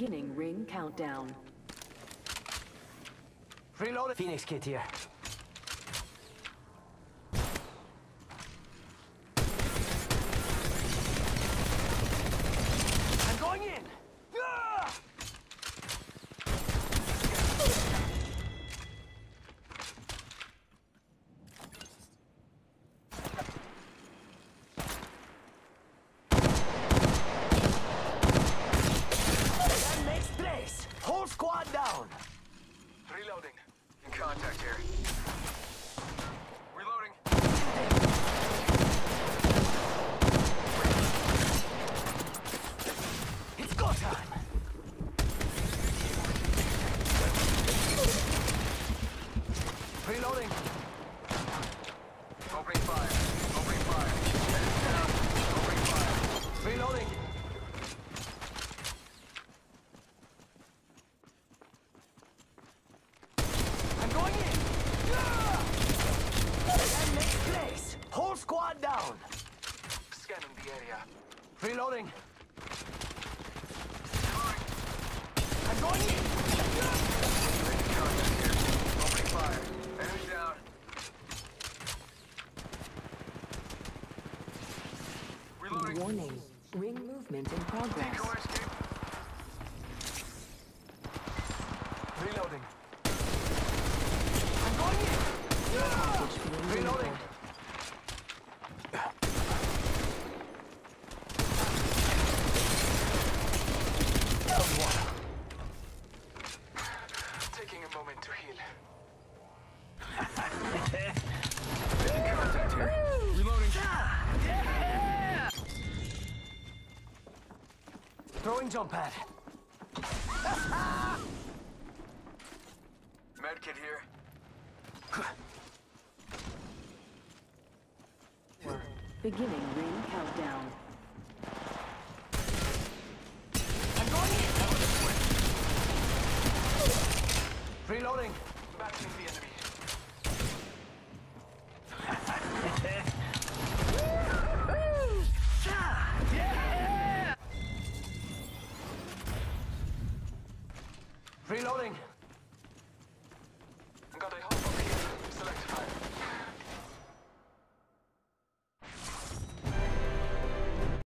Beginning ring countdown. Reload. Phoenix kit here. I'm going in. Ah! That makes place. Whole squad down. Reloading. In contact here. Reloading. It's go time. Reloading. Opening fire. Opening fire. Heads down. Opening fire. Reloading. I'm going in. Ah! That makes place. Whole squad down. Scanning the area. Reloading. Reloading. I'm going in. In contact here. Opening fire. Enemy down. Reloading. Warning. Ring movement in progress. Decoy escape. Reloading. I'm going in. Ah! Package being Reloading. Taking a moment to heal. Throwing jump pad. Medkit here. Beginning ring countdown. I'm going in. Reloading. Battling the Reloading. Got a hot here. Select fire.